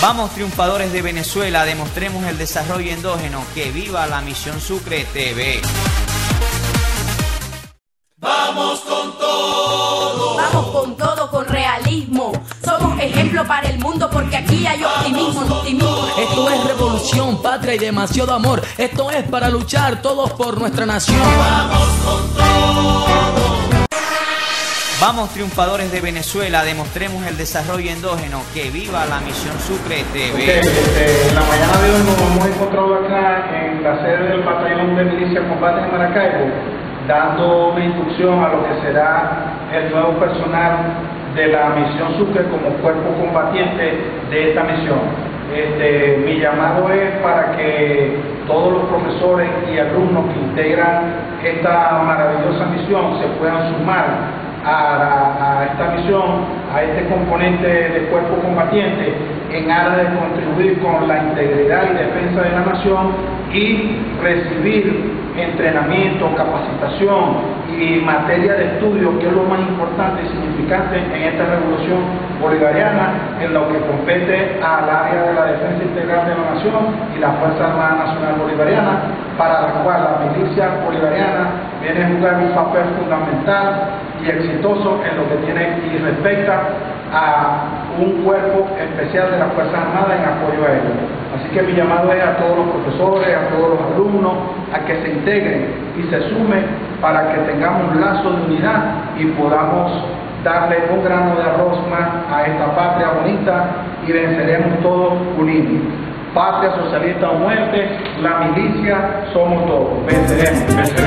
Vamos triunfadores de Venezuela, demostremos el desarrollo endógeno. Que viva la misión Sucre TV. Vamos con todo. Vamos con todo, con realismo. Somos ejemplo para el mundo porque aquí hay optimismo, optimismo. Esto es revolución, patria y demasiado amor. Esto es para luchar todos por nuestra nación. Vamos Vamos triunfadores de Venezuela, demostremos el desarrollo endógeno. Que viva la misión Sucre TV. Ok, este, en la mañana de hoy nos hemos encontrado acá en la sede del batallón de milicia combate en Maracaibo, dando una instrucción a lo que será el nuevo personal de la misión Sucre como cuerpo combatiente de esta misión. Este, mi llamado es para que todos los profesores y alumnos que integran esta maravillosa misión se puedan sumar a, a esta misión, a este componente del cuerpo combatiente, en aras de contribuir con la integridad y defensa de la nación y recibir entrenamiento, capacitación y materia de estudio, que es lo más importante y significante en esta revolución bolivariana, en lo que compete al área de la defensa integral de la nación y la Fuerza Armada Nacional Bolivariana, para la cual la milicia bolivariana viene a jugar un papel fundamental y exitoso en lo que tiene y respecta a un cuerpo especial de la Fuerza Armada en apoyo a ellos. Así que mi llamado es a todos los profesores, a todos los alumnos, a que se integren y se sumen para que tengamos un lazo de unidad y podamos darle un grano de arroz más a esta patria bonita y venceremos todos unidos. Patria socialista o muerte, la milicia somos todos. Venceremos, venceremos.